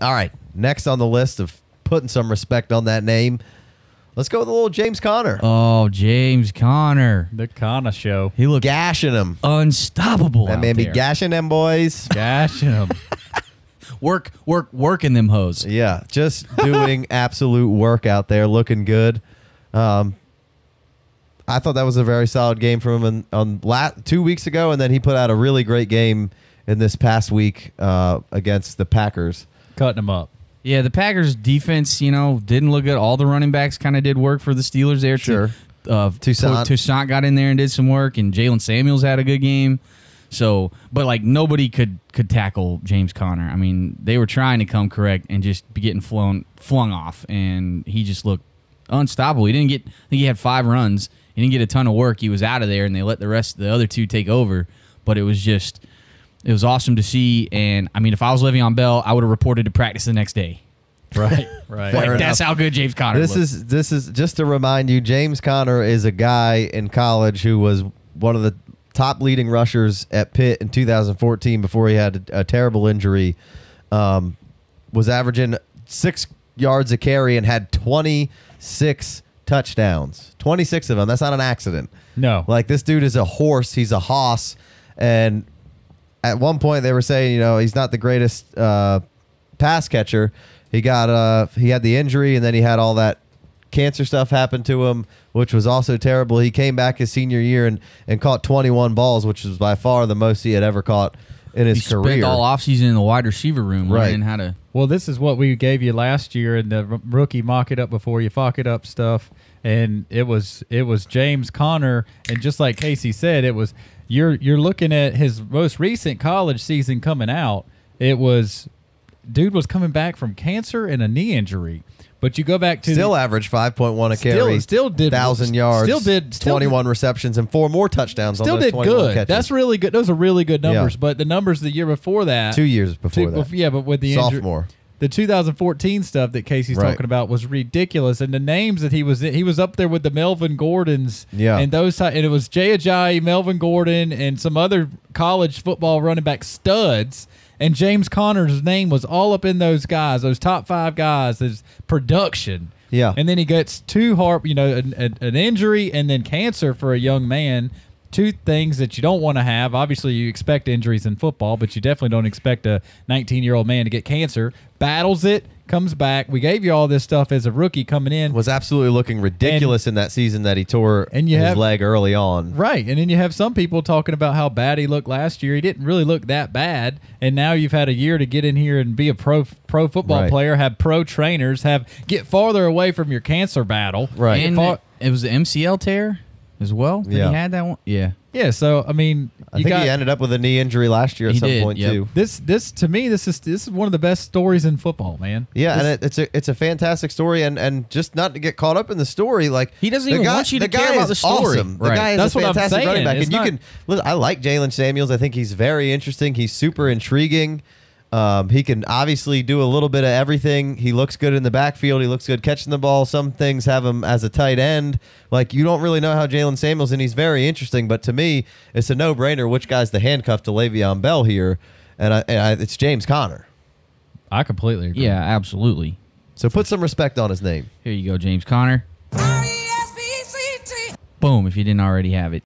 All right. Next on the list of putting some respect on that name, let's go with a little James Conner. Oh, James Conner. The Conner show. He looked gashing him. unstoppable. That out man be there. gashing them boys. Gashing them. work, work, working them hoes. Yeah, just doing absolute work out there, looking good. Um, I thought that was a very solid game from him on, on la- two weeks ago, and then he put out a really great game in this past week uh, against the Packers. Cutting them up. Yeah, the Packers defense, you know, didn't look good. All the running backs kind of did work for the Steelers there. Sure. Uh, Toussaint. Toussaint got in there and did some work, and Jaylen Samuels had a good game. So, but like nobody could could tackle James Conner. I mean, they were trying to come correct and just be getting flown flung off, and he just looked unstoppable. He didn't get. I think he had five runs. He didn't get a ton of work. He was out of there, and they let the rest of the other two take over. But it was just, it was awesome to see. And I mean, if I was Le'Veon Bell, I would have reported to practice the next day. Right. Right. Like, that's enough. how good James Conner. This looked. is this is just to remind you, James Conner is a guy in college who was one of the top leading rushers at Pitt in 2014 before he had a, a terrible injury. Um, was averaging six yards a carry and had 26 touchdowns. 26 of them. That's not an accident. No. Like this dude is a horse. He's a hoss. And at one point they were saying, you know, he's not the greatest uh, pass catcher. He got uh he had the injury and then he had all that cancer stuff happen to him, which was also terrible. He came back his senior year and, and caught 21 balls, which was by far the most he had ever caught in his he career. spent all offseason in the wide receiver room, Right. learning how to. Well, this is what we gave you last year in the rookie mock it up before you fuck it up stuff, and it was it was James Conner, and just like Casey said, it was you're you're looking at his most recent college season coming out. It was dude was coming back from cancer and a knee injury, but you go back to Still the, averaged 5.1 a Still- carry. still did- 1,000 yards. still did- 21 receptions and four more touchdowns still did 21 good. catches. That's really good. Those are really good numbers. Yeah. But the numbers the year before that, two years before two- that. yeah, but with the injury- Sophomore. The 2014 stuff that Casey's Right. talking about was ridiculous, and the names that he was he was up there with the Melvin Gordons, Yeah. and those and it was Jay Ajayi, Melvin Gordon, and some other college football running back studs, and James Conner's name was all up in those guys, those top five guys, his production, Yeah. and then he gets two heart, you know, an, an, an injury and then cancer for a young man. Two things that you don't want to have. Obviously, you expect injuries in football, but you definitely don't expect a 19 year old man to get cancer. Battles it, comes back. We gave you all this stuff as a rookie coming in. was absolutely looking ridiculous in that season that he tore And you his have- leg early on. Right. And then you have some people talking about how bad he looked last year. He didn't really look that bad. And now you've had a year to get in here and be a pro pro football Right. player, have pro trainers, have get farther away from your cancer battle. Right. And far- it was the MCL tear as well. that Yeah. he had that one. Yeah, yeah, so I mean, I you think got he ended up with a knee injury last year at some did, point yep. too. this this to me this is this is one of the best stories in football, man. Yeah, This- and it, it's a it's a fantastic story, and and just not to get caught up in the story, like He doesn't even guy, want you to the guy care about the story. Awesome. The Right. guy is That's a what I'm fantastic saying. running back, It's and you can. Listen, I like Jaylen Samuels. I think he's very interesting. He's super intriguing. Um, he can obviously do a little bit of everything. He looks good in the backfield. He looks good catching the ball. Some things have him as a tight end. Like you don't really know how Jaylen Samuels, and he's very interesting. But to me, it's a no-brainer. Which guy's the handcuff to Le'Veon Bell here? And, I, and I, it's James Conner. I completely agree. yeah, absolutely. So put some respect on his name. Here you go, James Conner. Boom! If you didn't already have it.